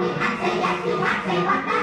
I say yes, you I say what